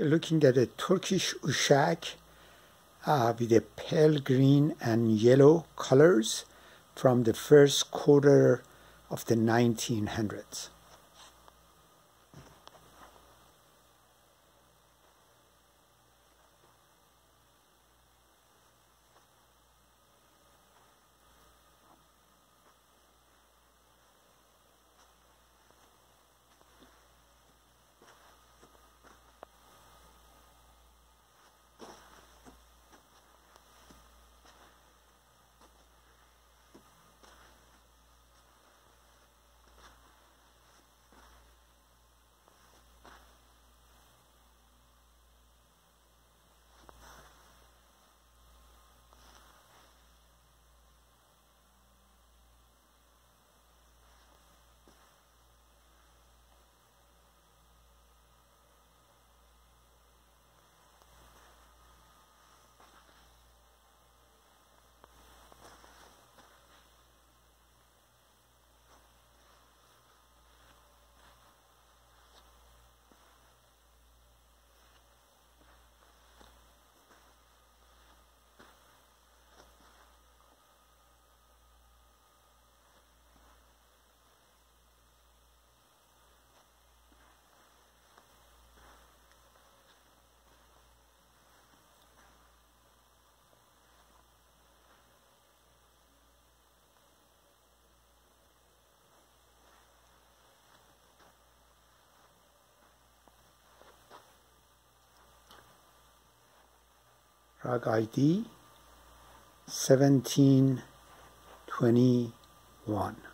Looking at a Turkish Oushak uh, with a pale green and yellow colors from the first quarter of the 1900s. Rag ID 1721.